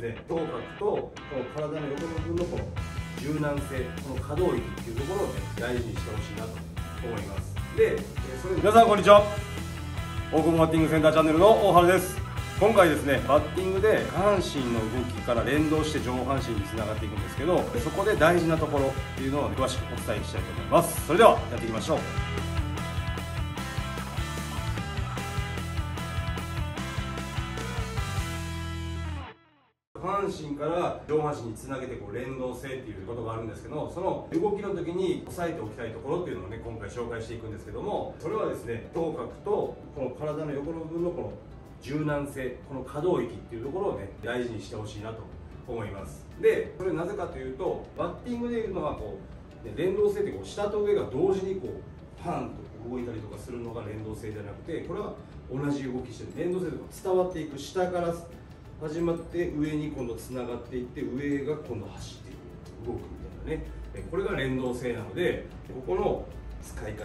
ですね。頭角とこの体の横の部分のこの柔軟性この可動域っていうところをね大事にしてほしいなと思います。でそれ皆さんこんにちは。大久保バッティングセンターチャンネルの大原です。今回ですねバッティングで下半身の動きから連動して上半身につながっていくんですけどそこで大事なところっていうのを詳しくお伝えしたいと思います。それではやっていきましょう。下半身から上半身につなげてこう連動性っていうことがあるんですけどその動きの時に押さえておきたいところっていうのをね今回紹介していくんですけどもそれはですね頭角とこの体の横の部分のこの柔軟性この可動域っていうところをね大事にしてほしいなと思います。でそれなぜかというとバッティングでいうのはこう連動性ってこう下と上が同時にこうパンと動いたりとかするのが連動性じゃなくてこれは同じ動きしてる連動性とか伝わっていく下から始まって上に今度つながっていって上が今度走っていく動くみたいなね。これが連動性なのでここの使い方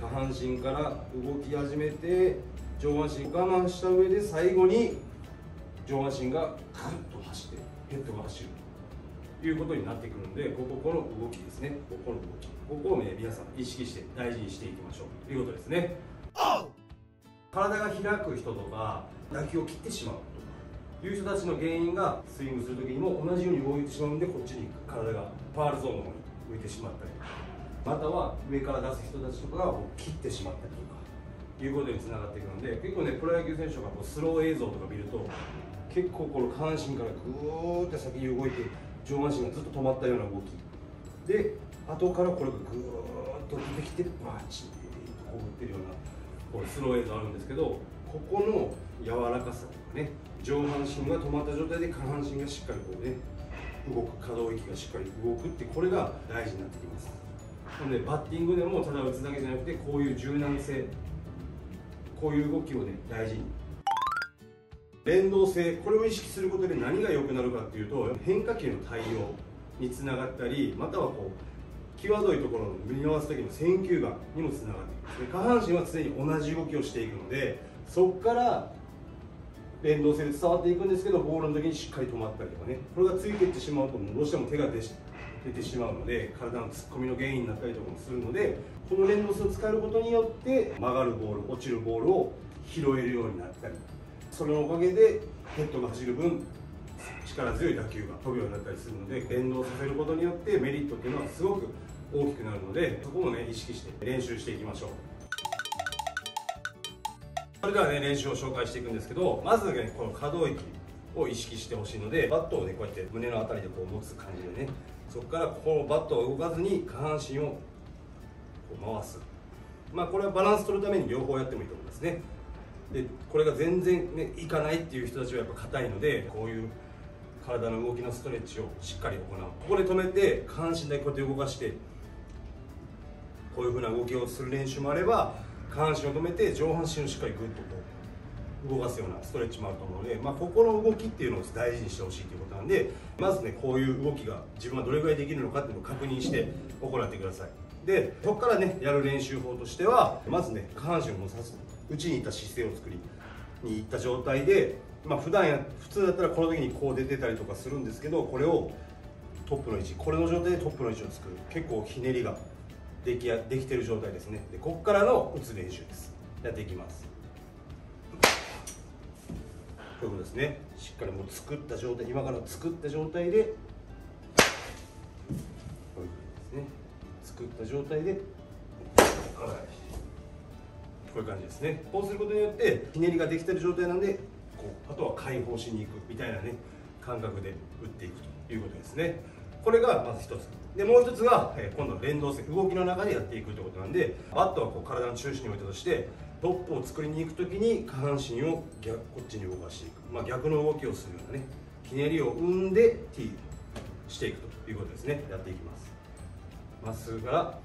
下半身から動き始めて上半身我慢した上で最後に上半身がグッと走ってヘッドが走る。ということになってくるのでこここの動きですね。ここの動き。ここをね皆さん意識して大事にしていきましょう。ということですね。体が開く人とか打球を切ってしまう。という人たちの原因がスイングする時にも同じように動いてしまうんでこっちに体がファールゾーンの方に浮いてしまったりまたは上から出す人たちとかが切ってしまったりとかいうことにつながっていくので結構ねプロ野球選手がこうスロー映像とか見ると結構この下半身からぐーって先に動いて上半身がずっと止まったような動き。で後からこれがぐーっと出てきてバチンとこう打ってるようなこうスロー映像あるんですけどここの柔らかさとかね上半身が止まった状態で下半身がしっかりこうね動く可動域がしっかり動くってこれが大事になってきます。なのでバッティングでもただ打つだけじゃなくてこういう柔軟性こういう動きをね大事に。連動性これを意識することで何が良くなるかっていうと変化球の対応につながったりまたはこう際どいところを見逃す時の選球眼にもつながっていく。下半身は常に同じ動きをしていくのでそこから連動性で伝わっていくんですけどボールの時にしっかり止まったりとかね。これがついていってしまうとどうしても手が出出てしまうので体の突っ込みの原因になったりとかもするのでこの連動性を使えることによって曲がるボール落ちるボールを拾えるようになったり。それのおかげでヘッドが走る分力強い打球が飛ぶようになったりするので連動させることによってメリットっていうのはすごく大きくなるのでそこもね意識して練習していきましょう。それではね練習を紹介していくんですけどまずねこの可動域を意識してほしいのでバットをねこうやって胸の辺りでこう持つ感じでねそこからここのバットを動かずに下半身をこう回す。まあこれはバランス取るために両方やってもいいと思いますね。でこれが全然ねいかないっていう人たちはやっぱ硬いのでこういう体の動きのストレッチをしっかり行う。ここで止めて下半身だけこうやって動かしてこういうふうな動きをする練習もあれば下半身を止めて上半身をしっかりグッとこう動かすようなストレッチもあると思うので、まあ、ここの動きっていうのを大事にしてほしいということなんでまずねこういう動きが自分はどれぐらいできるのかっていうのを確認して行ってください。でそこからねやる練習法としてはまずね下半身をもさす内にいった姿勢を作りにいった状態でまあ普段や普通だったらこの時にこう出てたりとかするんですけどこれをトップの位置これの状態でトップの位置を作る結構ひねりができやできてる状態ですね。でここからの打つ練習です。やっていきます。こういうことですね。しっかりもう作った状態今から作った状態でこういうことですね。作った状態で、はい、こういう感じですね。こうすることによってひねりができてる状態なんでこうあとは解放しに行くみたいなね感覚で打っていくということですね。これがまず一つ。でもう一つが、えー、今度は連動性動きの中でやっていくということなんでバットはこう体の中心に置いたとしてトップを作りに行く時に下半身を逆こっちに動かしていく、まあ、逆の動きをするようなねひねりを生んでティーしていくということですね。やっていきます。まっすぐからこ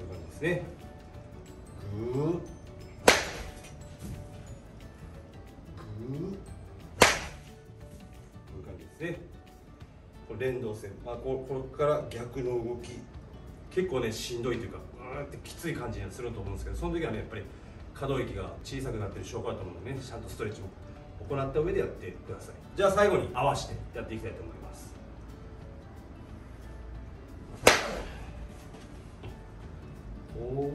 ういう感じですね。グー。連動性、あ、こここから逆の動き。結構ねしんどいというかうんってきつい感じにすると思うんですけどその時はねやっぱり可動域が小さくなってる証拠だと思うのでねちゃんとストレッチも行った上でやってください。じゃあ最後に合わせてやっていきたいと思います。お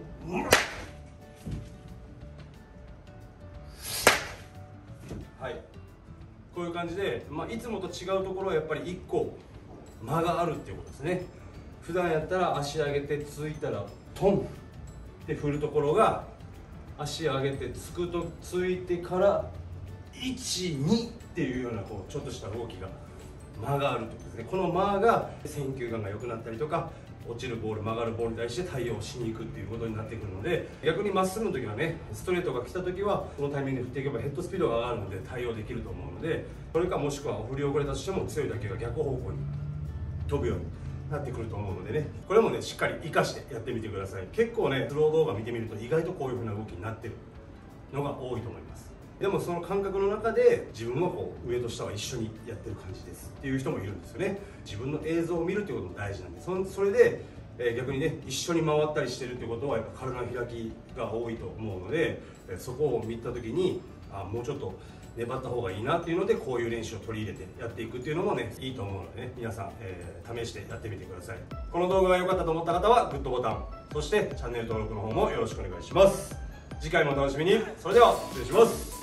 はい。こういう感じで、まあ、いつもと違うところはやっぱり1個間があるっていうことですね。普段やったら足上げてついたらトン！って振るところが足上げてつくとついてから12っていうようなこうちょっとした動きが間があるってことですね。この間が選球眼が良くなったりとか落ちるボール曲がるボールに対して対応しに行くっていうことになってくるので逆にまっすぐの時はねストレートが来た時はこのタイミングで振っていけばヘッドスピードが上がるので対応できると思うのでそれかもしくは振り遅れたとしても強い打球が逆方向に飛ぶようになってくると思うのでね。これもねしっかり活かしてやってみてください。結構ねスロー動画見てみると意外とこういう風な動きになってるのが多いと思います。でもその感覚の中で自分はこう上と下は一緒にやってる感じです。っていう人もいるんですよね。自分の映像を見るってことも大事なんで。そそれで、えー、逆にね一緒に回ったりしてるってことはやっぱ体の開きが多いと思うので、えー、そこを見た時にあもうちょっと粘った方がいいなっていうのでこういう練習を取り入れてやっていくっていうのもねいいと思うのでね皆さん、えー、試してやってみてください。この動画が良かったと思った方はグッドボタンそしてチャンネル登録の方もよろしくお願いします。次回もお楽しみに。それでは失礼します。